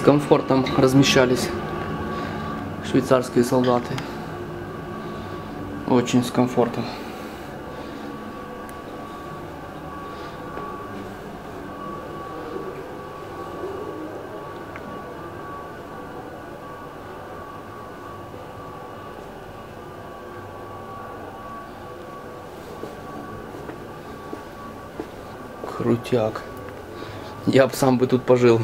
комфортом размещались швейцарские солдаты. Очень с комфортом. Крутяк. Я бы сам бы тут пожил.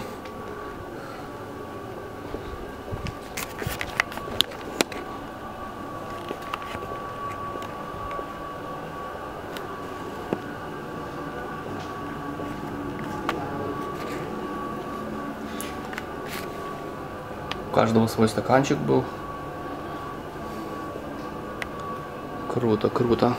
У каждого свой стаканчик был. Круто, круто.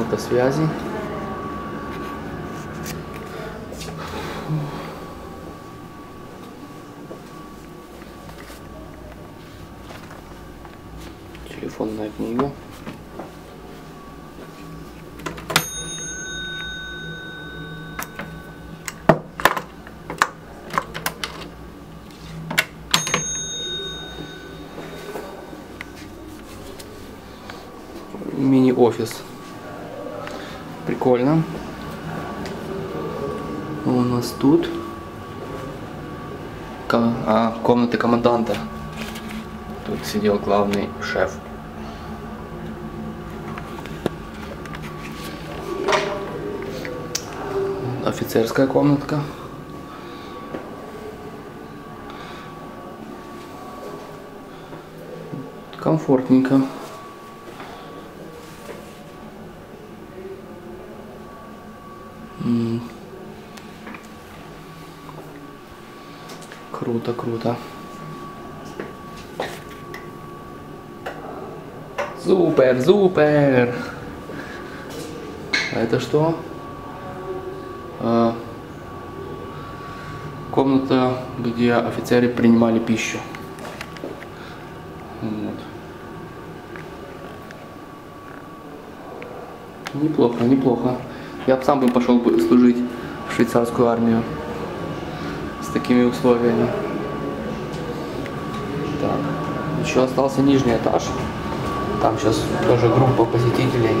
Комната связи. Телефонная книга. Мини-офис. Прикольно. У нас тут ко- а, комнаты команданта. Тут сидел главный шеф. Офицерская комнатка. Комфортненько. Круто, круто. Супер, супер. А это что? А, комната, где офицеры принимали пищу. Вот. Неплохо, неплохо. Я бы сам бы пошел служить в швейцарскую армию такими условиями. Так, еще остался нижний этаж. Там сейчас тоже группа посетителей.